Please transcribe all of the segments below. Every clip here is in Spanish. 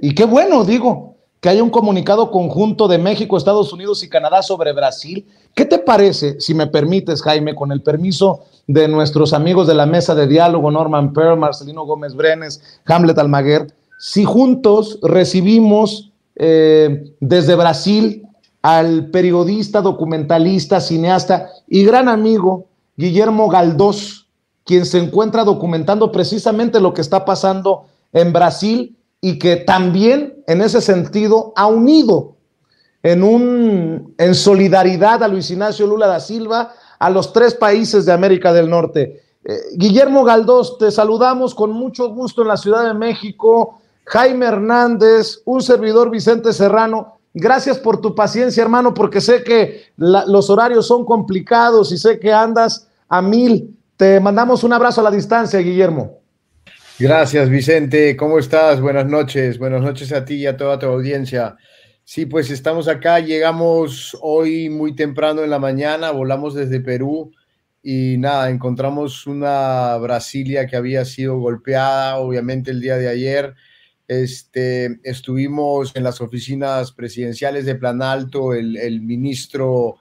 y qué bueno, digo, que haya un comunicado conjunto de México, Estados Unidos y Canadá sobre Brasil. ¿Qué te parece, si me permites, Jaime, con el permiso de nuestros amigos de la mesa de diálogo, Norman Pearl, Marcelino Gómez Brenes, Hamlet Almaguer, si juntos recibimos eh, desde Brasil al periodista, documentalista, cineasta y gran amigo Guillermo Galdós, quien se encuentra documentando precisamente lo que está pasando en Brasil y que también en ese sentido ha unido en, un, en solidaridad a Luis Ignacio Lula da Silva a los tres países de América del Norte. Eh, Guillermo Galdós, te saludamos con mucho gusto en la Ciudad de México. Jaime Hernández, un servidor Vicente Serrano. Gracias por tu paciencia, hermano, porque sé que los horarios son complicados y sé que andas a mil. Te mandamos un abrazo a la distancia, Guillermo. Gracias, Vicente. ¿Cómo estás? Buenas noches. Buenas noches a ti y a toda tu audiencia. Sí, pues estamos acá. Llegamos hoy muy temprano en la mañana, volamos desde Perú y nada, encontramos una Brasilia que había sido golpeada, obviamente, el día de ayer este, estuvimos en las oficinas presidenciales de Plan Alto, el, ministro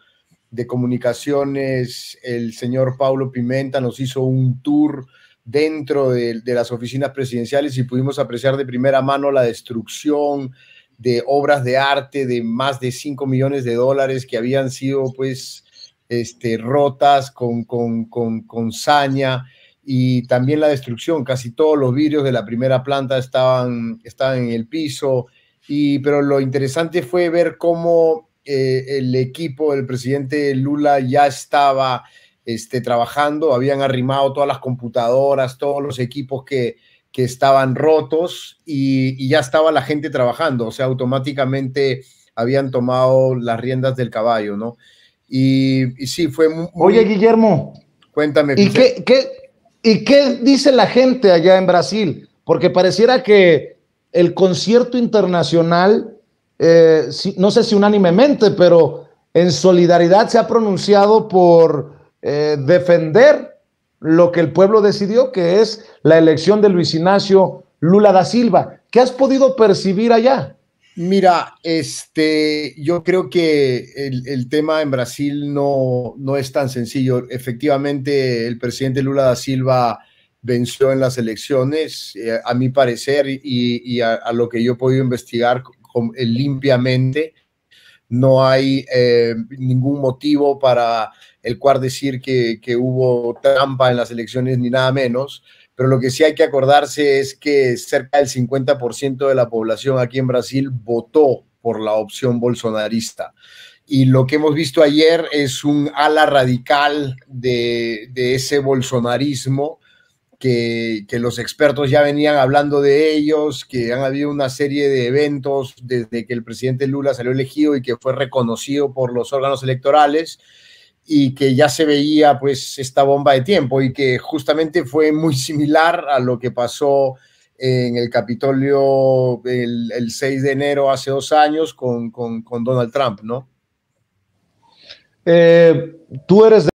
de Comunicaciones, el señor Paulo Pimenta, nos hizo un tour dentro de, las oficinas presidenciales y pudimos apreciar de primera mano la destrucción de obras de arte de más de 5 millones de dólares que habían sido pues este, rotas con, con, con, saña y también la destrucción. Casi todos los vidrios de la primera planta estaban, estaban en el piso. Y, pero lo interesante fue ver cómo eh, el equipo del presidente Lula ya estaba este, trabajando, habían arrimado todas las computadoras, todos los equipos que, que estaban rotos y, ya estaba la gente trabajando, o sea, automáticamente habían tomado las riendas del caballo, ¿no? Y, sí, fue muy... Oye, Guillermo. Cuéntame. ¿Y qué, qué, ¿Y qué dice la gente allá en Brasil? Porque pareciera que el concierto internacional, eh, no sé si unánimemente, pero en solidaridad se ha pronunciado por eh, defender lo que el pueblo decidió, que es la elección de Luis Ignacio Lula da Silva. ¿Qué has podido percibir allá? Mira, este, yo creo que el, tema en Brasil no, no, es tan sencillo. Efectivamente, el presidente Lula da Silva venció en las elecciones, eh, a mi parecer, y, a, lo que yo he podido investigar eh, limpiamente. No hay eh, ningún motivo para el cual decir que, que hubo trampa en las elecciones ni nada menos pero lo que sí hay que acordarse es que cerca del 50% de la población aquí en Brasil votó por la opción bolsonarista. Y lo que hemos visto ayer es un ala radical de, ese bolsonarismo que, los expertos ya venían hablando de ellos, que han habido una serie de eventos desde que el presidente Lula salió elegido y que fue reconocido por los órganos electorales y que ya se veía pues esta bomba de tiempo y que justamente fue muy similar a lo que pasó en el Capitolio el, 6 de enero hace dos años con, con, Donald Trump, ¿no? Eh, tú eres